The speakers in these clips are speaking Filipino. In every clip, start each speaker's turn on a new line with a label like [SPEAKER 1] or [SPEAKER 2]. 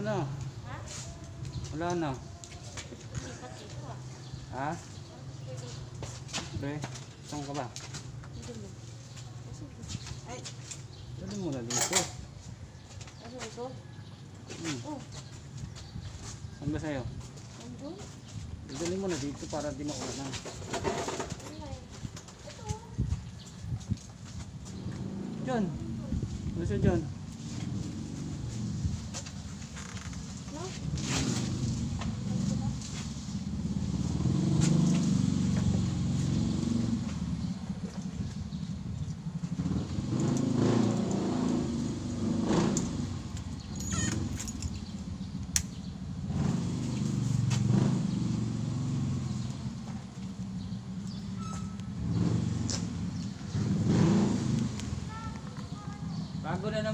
[SPEAKER 1] Wala na.
[SPEAKER 2] Lipat dito ah.
[SPEAKER 1] Ha? Pre, saan ka ba?
[SPEAKER 2] Hindi mo.
[SPEAKER 3] Ay,
[SPEAKER 1] Dali mo na dito.
[SPEAKER 2] ano ito?
[SPEAKER 1] Hmm.
[SPEAKER 2] Oh,
[SPEAKER 1] Saan ba sa'yo?
[SPEAKER 2] nandun?
[SPEAKER 1] Dali mo na dito para di maulan.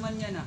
[SPEAKER 1] mañana.